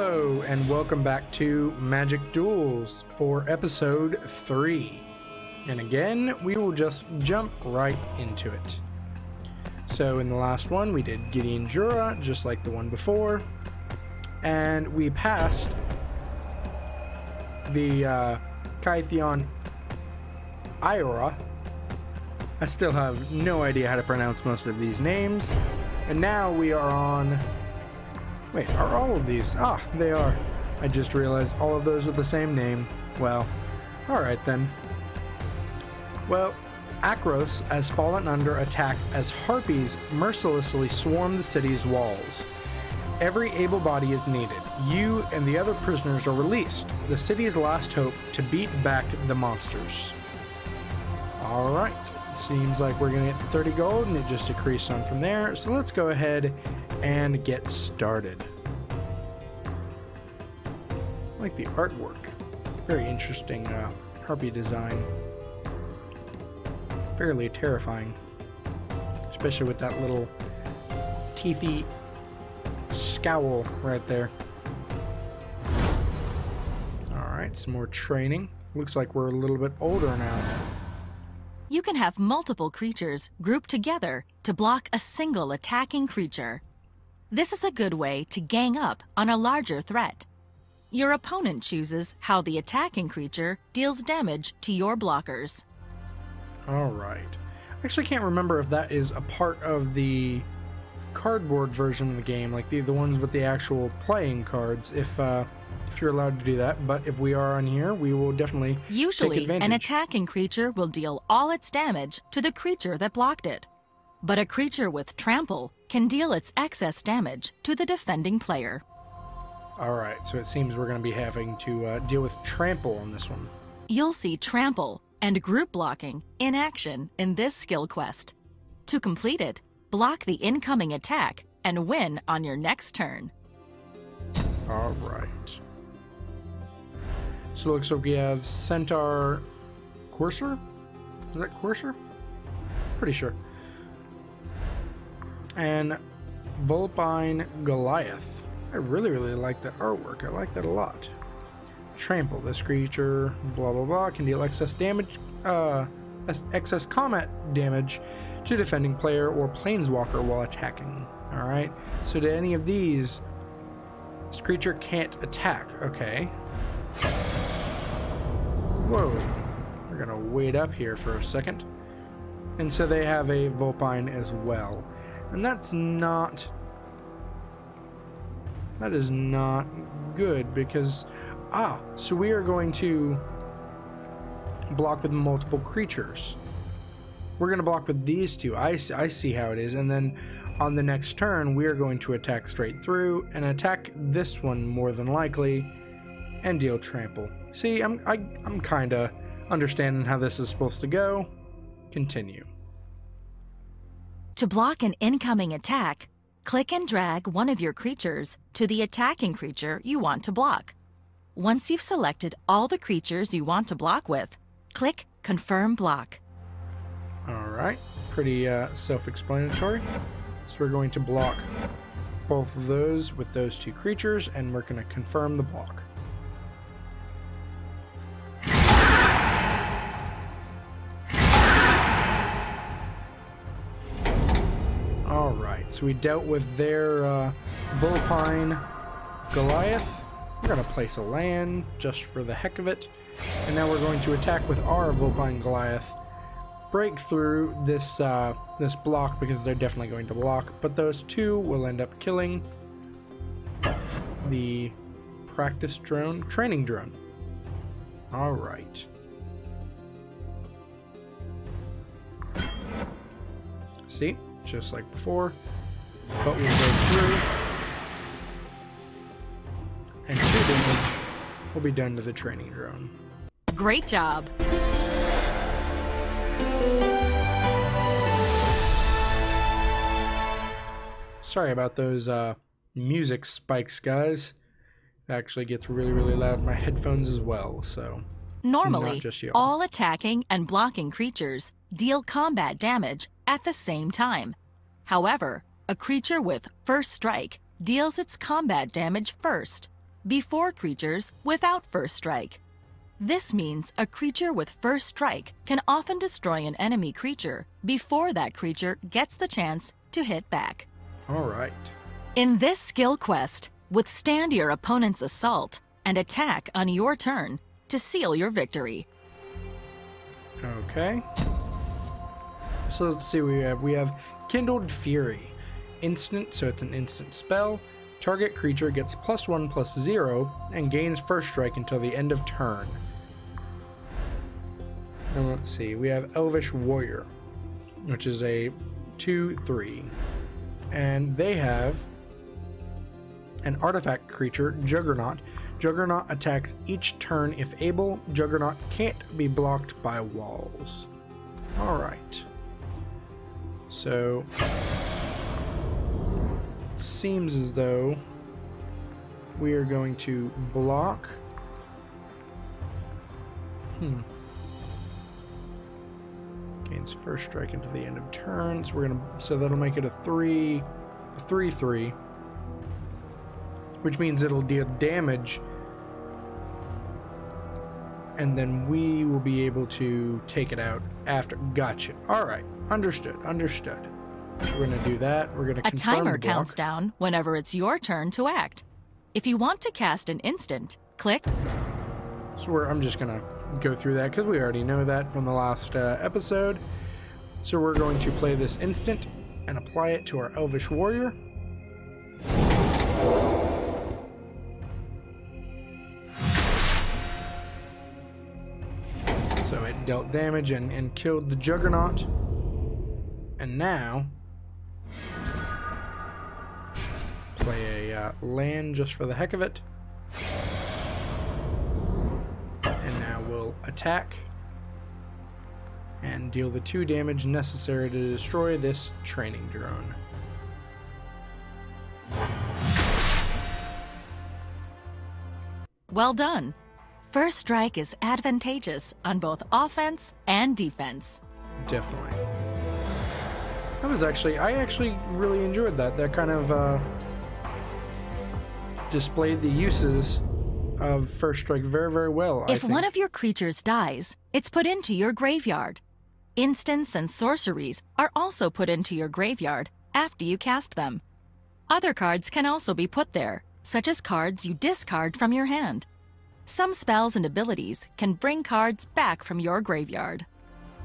Hello, and welcome back to Magic Duels for episode 3. And again, we will just jump right into it. So, in the last one, we did Gideon Jura, just like the one before, and we passed the uh, Kytheon Iora. I still have no idea how to pronounce most of these names. And now we are on Wait, are all of these? Ah, they are. I just realized all of those are the same name. Well, alright then. Well, Akros has fallen under attack as harpies mercilessly swarm the city's walls. Every able body is needed. You and the other prisoners are released. The city's last hope to beat back the monsters. Alright, seems like we're gonna get 30 gold and it just decreased on from there. So let's go ahead and get started. I like the artwork. Very interesting uh, harpy design. Fairly terrifying. Especially with that little teethy scowl right there. Alright, some more training. Looks like we're a little bit older now. You can have multiple creatures grouped together to block a single attacking creature. This is a good way to gang up on a larger threat. Your opponent chooses how the attacking creature deals damage to your blockers. Alright. I actually can't remember if that is a part of the cardboard version of the game, like the, the ones with the actual playing cards, if uh, if you're allowed to do that. But if we are on here, we will definitely Usually, an attacking creature will deal all its damage to the creature that blocked it. But a creature with trample can deal its excess damage to the defending player. Alright, so it seems we're going to be having to uh, deal with trample on this one. You'll see trample and group blocking in action in this skill quest. To complete it, block the incoming attack and win on your next turn. Alright. So it looks like we have Centaur Courser? Is that Courser? Pretty sure. And Vulpine Goliath. I really, really like that artwork. I like that a lot. Trample. This creature, blah, blah, blah, can deal excess damage, uh, excess combat damage to defending player or planeswalker while attacking. Alright, so to any of these, this creature can't attack. Okay. Whoa. We're gonna wait up here for a second. And so they have a Vulpine as well. And that's not... That is not good because... Ah, so we are going to block with multiple creatures. We're going to block with these two. I, I see how it is. And then on the next turn, we are going to attack straight through and attack this one more than likely and deal trample. See, I'm, I, I'm kind of understanding how this is supposed to go. Continue. To block an incoming attack, click and drag one of your creatures to the attacking creature you want to block. Once you've selected all the creatures you want to block with, click Confirm Block. Alright, pretty uh, self-explanatory. So we're going to block both of those with those two creatures, and we're going to confirm the block. So we dealt with their uh, Vulpine Goliath. We're going to place a land just for the heck of it. And now we're going to attack with our Vulpine Goliath. Break through this uh, this block because they're definitely going to block. But those two will end up killing the practice drone, training drone. All right. See, just like before, but we'll go through, and two damage will be done to the training drone. Great job! Sorry about those uh, music spikes, guys. It actually gets really, really loud in my headphones as well, so. Normally, just all attacking and blocking creatures deal combat damage at the same time. However, a creature with First Strike deals its combat damage first. before creatures without First Strike. This means a creature with First Strike can often destroy an enemy creature before that creature gets the chance to hit back. All right. In this skill quest, withstand your opponent's assault and attack on your turn to seal your victory. Okay. So let's see what we have. We have Kindled Fury. Instant, so it's an instant spell. Target creature gets plus one plus zero and gains first strike until the end of turn. And let's see, we have Elvish Warrior, which is a 2 3. And they have an artifact creature, Juggernaut. Juggernaut attacks each turn if able. Juggernaut can't be blocked by walls. Alright. So, seems as though we are going to block. Hmm. Gains first strike into the end of turns. So we're gonna so that'll make it a three a three three. Which means it'll deal damage and then we will be able to take it out after. Gotcha. All right. Understood. Understood. We're going to do that. We're going to A timer counts down whenever it's your turn to act. If you want to cast an instant, click. So we're, I'm just going to go through that because we already know that from the last uh, episode. So we're going to play this instant and apply it to our Elvish Warrior. So it dealt damage and, and killed the Juggernaut. And now, play a uh, land just for the heck of it. And now we'll attack and deal the two damage necessary to destroy this training drone. Well done. First strike is advantageous on both offense and defense. Definitely. That was actually, I actually really enjoyed that. That kind of uh, displayed the uses of First Strike very, very well. I If one of your creatures dies, it's put into your graveyard. Instants and sorceries are also put into your graveyard after you cast them. Other cards can also be put there, such as cards you discard from your hand. Some spells and abilities can bring cards back from your graveyard.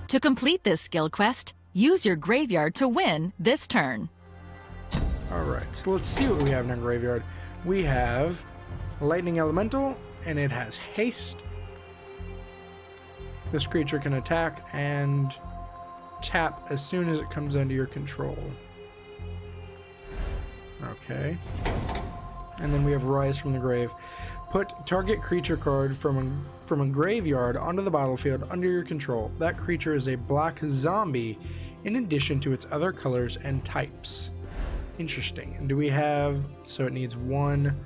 To complete this skill quest, use your graveyard to win this turn. All right, so let's see what we have in our graveyard. We have Lightning Elemental, and it has haste. This creature can attack and tap as soon as it comes under your control. Okay. And then we have Rise from the Grave. Put target creature card from a, from a graveyard onto the battlefield under your control. That creature is a black zombie in addition to its other colors and types. Interesting. And do we have. So it needs one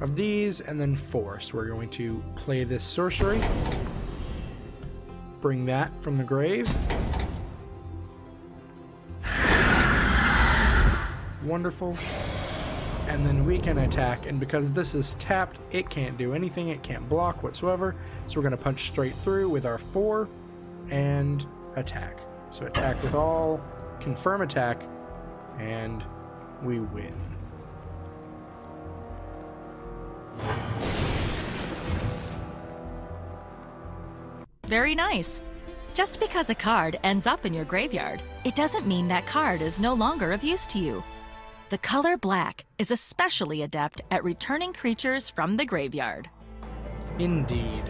of these and then four. So we're going to play this sorcery. Bring that from the grave. Wonderful. And then we can attack, and because this is tapped, it can't do anything, it can't block whatsoever. So we're going to punch straight through with our four and attack. So attack with all, confirm attack, and we win. Very nice. Just because a card ends up in your graveyard, it doesn't mean that card is no longer of use to you. The color black is especially adept at returning creatures from the graveyard. Indeed.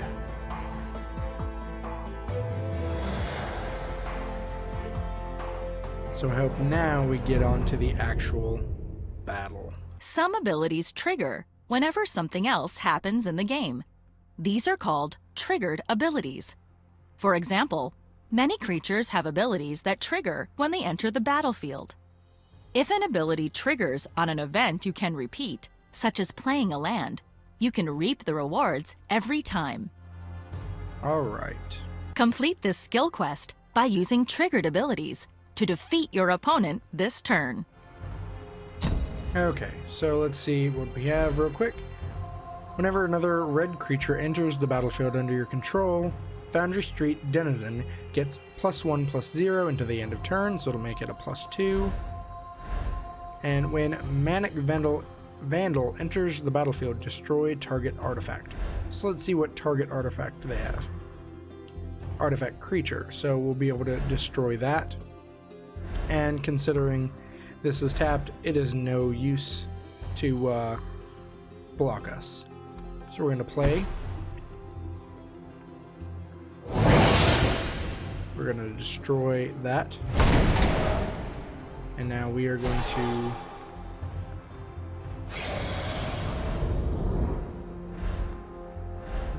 So I hope now we get on to the actual battle. Some abilities trigger whenever something else happens in the game. These are called triggered abilities. For example, many creatures have abilities that trigger when they enter the battlefield. If an ability triggers on an event you can repeat, such as playing a land, you can reap the rewards every time. All right. Complete this skill quest by using triggered abilities to defeat your opponent this turn. Okay, so let's see what we have real quick. Whenever another red creature enters the battlefield under your control, Foundry Street Denizen gets plus one plus zero until the end of turn, so it'll make it a plus two. And when Manic Vandal Vandal enters the battlefield, destroy target artifact. So let's see what target artifact they have. Artifact creature, so we'll be able to destroy that. And considering this is tapped, it is no use to uh, block us. So we're going to play. We're going to destroy that. And now we are going to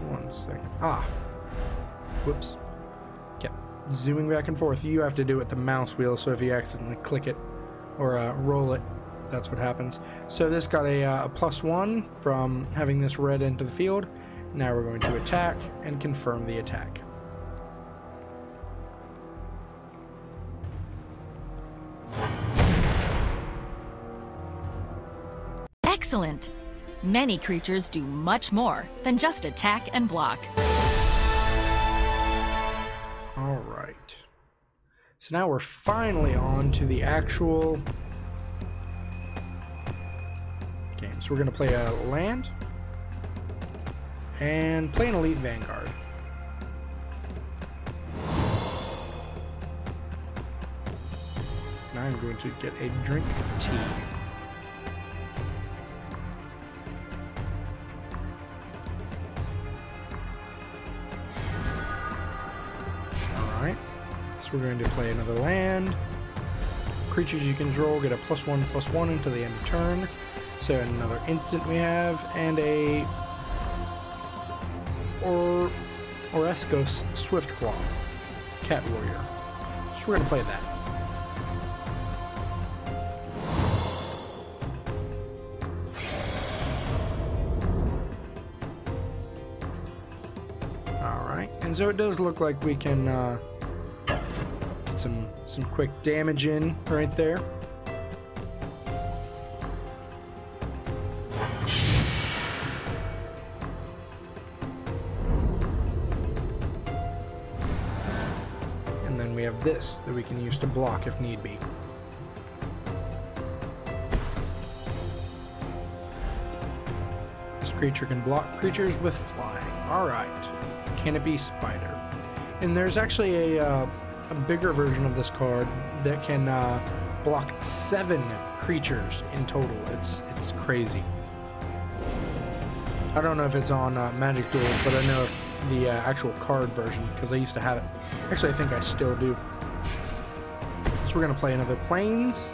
one second. Ah. Whoops. Zooming back and forth. You have to do it with the mouse wheel, so if you accidentally click it or uh, roll it, that's what happens. So this got a, uh, a plus one from having this red into the field. Now we're going to attack and confirm the attack. Excellent! Many creatures do much more than just attack and block. So now we're finally on to the actual game. So we're going to play a land and play an Elite Vanguard. Now I'm going to get a drink of tea. Alright. We're going to play another land. Creatures you control get a plus one plus one until the end of turn. So another instant we have, and a or Oreskos Swiftclaw, Cat Warrior. So we're gonna play that. All right, and so it does look like we can uh, some some quick damage in right there. And then we have this that we can use to block if need be. This creature can block creatures with flying. Alright. Canopy Spider. And there's actually a, uh, a bigger version of this card that can uh, block seven creatures in total. It's, it's crazy. I don't know if it's on uh, Magic Duel, but I know the uh, actual card version because I used to have it. Actually, I think I still do. So we're going to play another Plains.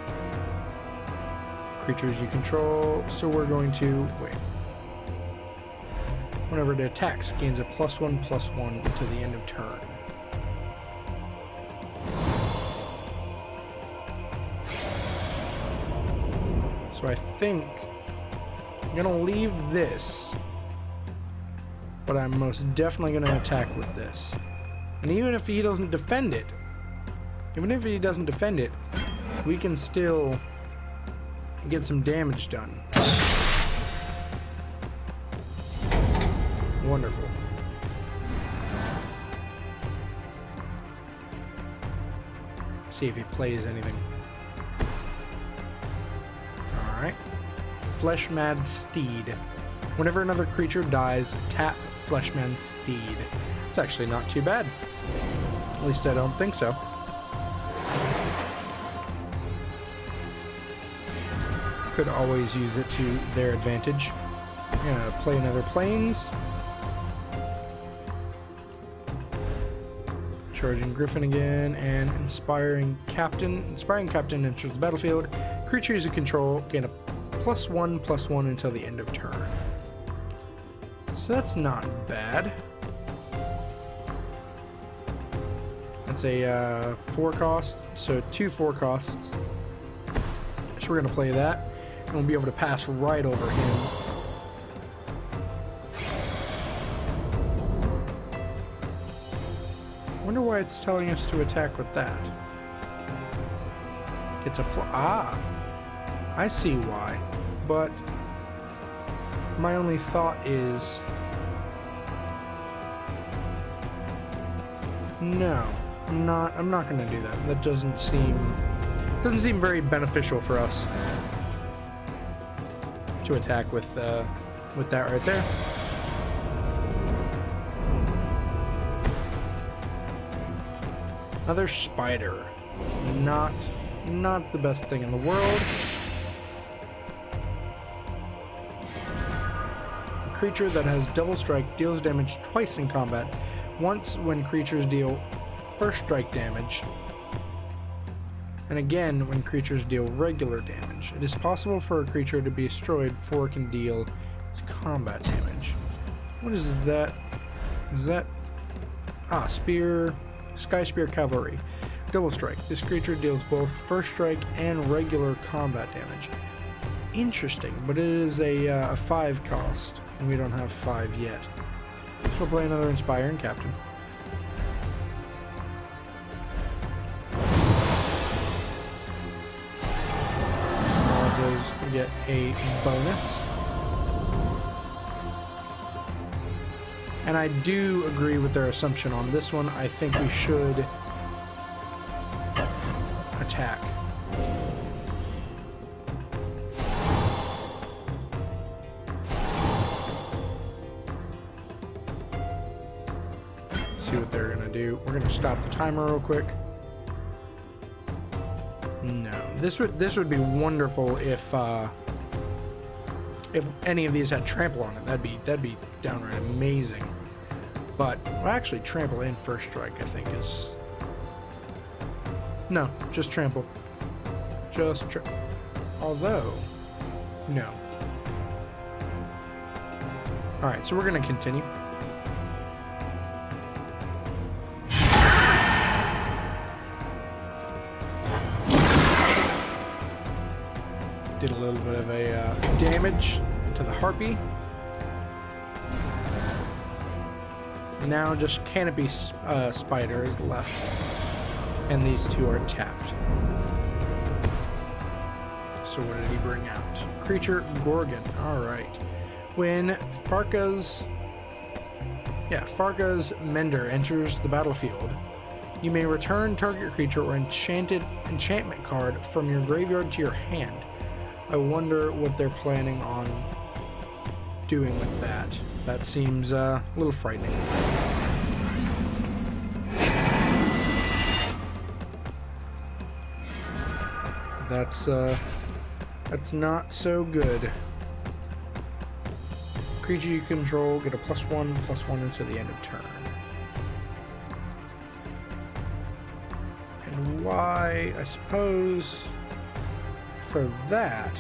Creatures you control. So we're going to... Wait. Whenever it attacks, gains a plus one, plus one to the end of turn. So I think I'm to leave this but I'm most definitely to attack with this. And even if he doesn't defend it, even if he doesn't defend it, we can still get some damage done. Wonderful. See if he plays anything. Fleshmad Steed. Whenever another creature dies, tap Fleshmad Steed. It's actually not too bad. At least I don't think so. Could always use it to their advantage. I'm gonna play another Plains. Charging Griffin again, and Inspiring Captain. Inspiring Captain enters the battlefield. Creatures you control gain a plus one, plus one until the end of turn. So that's not bad. That's a uh, four cost, so two four costs. So we're gonna play that, and we'll be able to pass right over him. Wonder why it's telling us to attack with that. It's a ah. I see why, but My only thought is... No, I'm not, I'm not going to do that. That doesn't seem... Doesn't seem very beneficial for us to attack with, uh, with that right there. Another spider. Not, not the best thing in the world. Creature that has double strike deals damage twice in combat. Once when creatures deal first strike damage, and again when creatures deal regular damage. It is possible for a creature to be destroyed before it can deal combat damage. What is that? Is that... Ah, Spear... Skyspear Cavalry. Double Strike. This creature deals both first strike and regular combat damage. Interesting, but it is a, uh, a 5 cost, and we don't have 5 yet. So we'll play another Inspiring Captain. All those get a bonus. And I do agree with their assumption on this one. I think we should attack. We're gonna stop the timer real quick. No, this would this would be wonderful if uh, if any of these had trample on it. That'd be that'd be downright amazing. But well, actually, trample in first strike, I think, is no, just trample. Just tra although, no. All right, so we're gonna continue. Did a little bit of a uh, damage to the harpy. Now just canopy uh, spider is left, and these two are tapped. So what did he bring out? Creature Gorgon. All right. When Pharika's yeah Pharika's Mender enters the battlefield, you may return target creature or enchanted enchantment card from your graveyard to your hand. I wonder what they're planning on doing with that. That seems uh, a little frightening. That's uh, that's not so good. Creature you control get a plus one, plus one until the end of turn. And why? I suppose for that.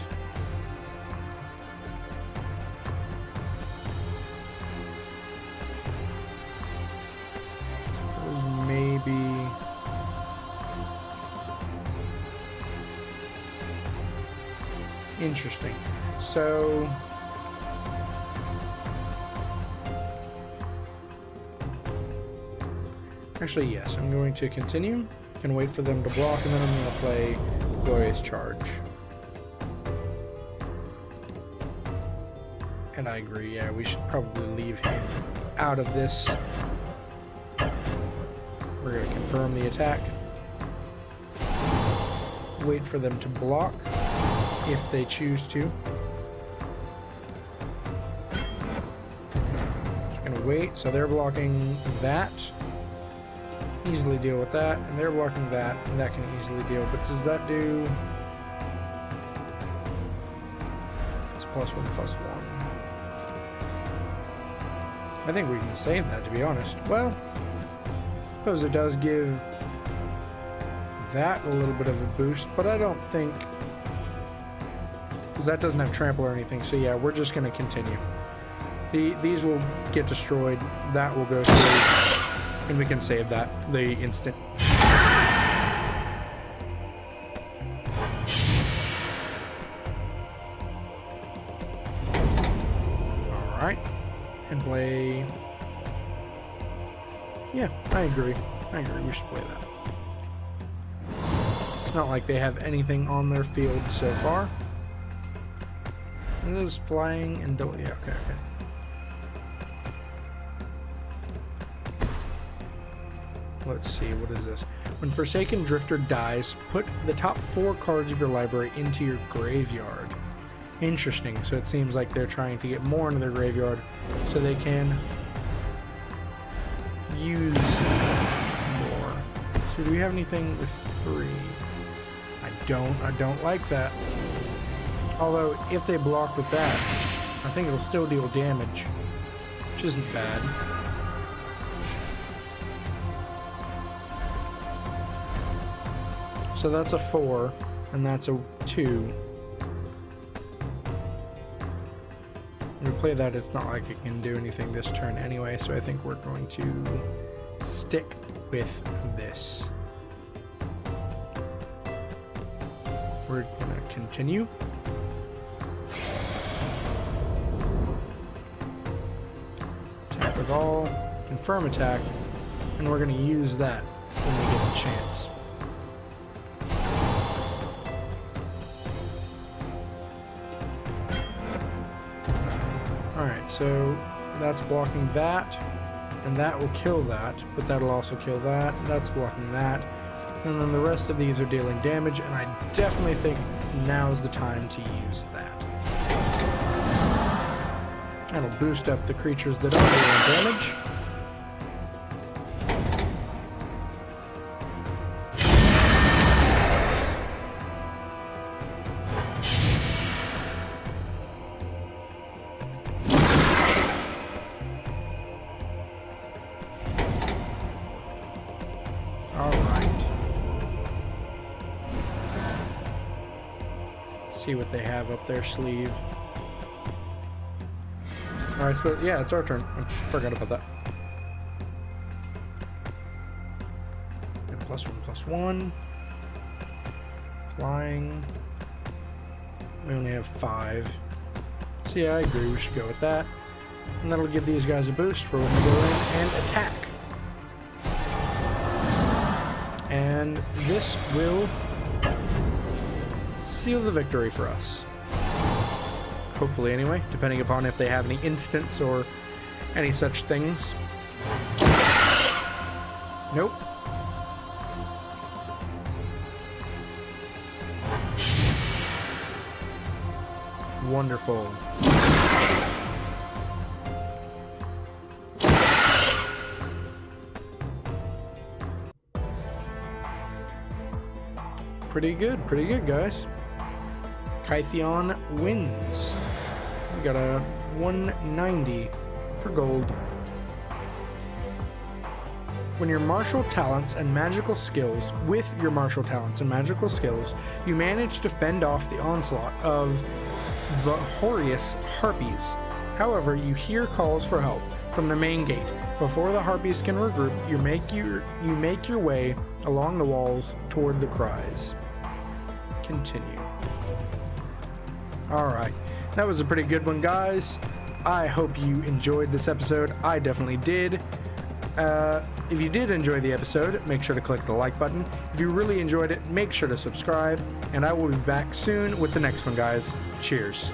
Maybe. Interesting. So. Actually, yes, I'm going to continue. and wait for them to block, and then I'm going to play Glorious Charge. And I agree, yeah, we should probably leave him out of this. We're going to confirm the attack. Wait for them to block, if they choose to. Just going to wait, so they're blocking that. Easily deal with that, and they're blocking that, and that can easily deal, but does that do... It's plus one, plus one. I think we can save that, to be honest. Well, I suppose it does give that a little bit of a boost, but I don't think... Because that doesn't have trample or anything, so yeah, we're just going to continue. The, these will get destroyed, that will go through, and we can save that, the instant. Play. Yeah, I agree. I agree. We should play that. It's not like they have anything on their field so far. This is flying and do yeah, okay, okay. Let's see, what is this? When Forsaken Drifter dies, put the top four cards of your library into your graveyard. Interesting, so it seems like they're trying to get more into their graveyard so they can use more. So do we have anything with three? I don't, I don't like that. Although, if they block with that, I think it'll still deal damage, which isn't bad. So that's a 4, and that's a 2. Play that, it's not like it can do anything this turn anyway, so I think we're going to stick with this. We're to continue. Attack with all, confirm attack, and we're going to use that when we get a chance. So that's blocking that, and that will kill that, but that'll also kill that. That's blocking that. And then the rest of these are dealing damage, and I definitely think now is the time to use that. That'll boost up the creatures that are dealing damage. Their sleeve. All right, so yeah, it's our turn. I forgot about that. And plus one, plus one. Flying. We only have five. So yeah, I agree. We should go with that. And that'll give these guys a boost for when they go in and attack. And this will seal the victory for us. Hopefully, anyway, depending upon if they have any instants or any such things. Nope. Wonderful. Pretty good, pretty good, guys. Kytheon wins. Got a 190 for gold. When your martial talents and magical skills, with your martial talents and magical skills, you manage to fend off the onslaught of the Horus Harpies. However, you hear calls for help from the main gate. Before the Harpies can regroup, you make your you make your way along the walls toward the cries. Continue. All right. That was a pretty good one, guys. I hope you enjoyed this episode. I definitely did. Uh, if you did enjoy the episode, make sure to click the like button. If you really enjoyed it, make sure to subscribe. And I will be back soon with the next one, guys. Cheers.